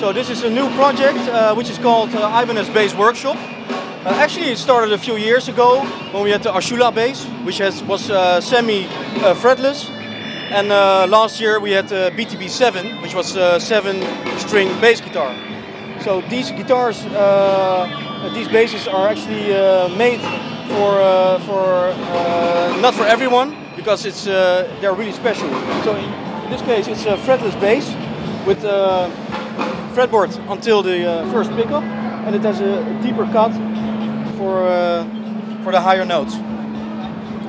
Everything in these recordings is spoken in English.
So this is a new project uh, which is called uh, Ibanez Bass Workshop. Uh, actually, it started a few years ago when we had the Ashula bass, which has, was uh, semi-fretless. and uh, last year we had the BTB 7, which was a 7-string bass guitar. So these guitars, uh, these basses are actually uh, made for, for not for everyone because it's they're really special. So in this case, it's a fretless bass with fretboard until the first pickup, and it has a deeper cut for, uh, for the higher notes.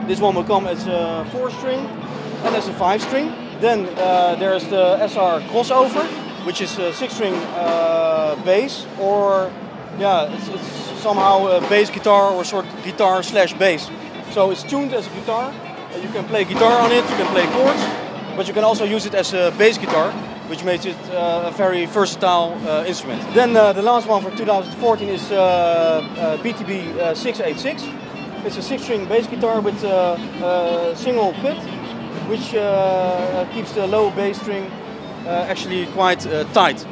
This one will come as a 4 string and as a 5 string. Then uh, there's the SR crossover, which is a 6 string uh, bass or yeah, it's, it's, somehow a bass guitar or sort of guitar slash bass. So it's tuned as a guitar. You can play guitar on it, you can play chords, but you can also use it as a bass guitar which makes it uh, a very versatile uh, instrument. Then uh, the last one for 2014 is uh, uh, BTB uh, 686. It's a six-string bass guitar with a single pit, which keeps the low bass string actually quite tight.